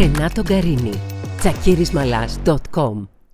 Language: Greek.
Ρενάτο Γκαρίνη. Τσακίρισμαλάς.com